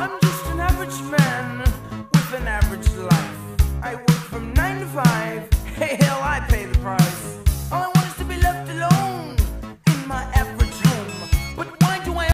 I'm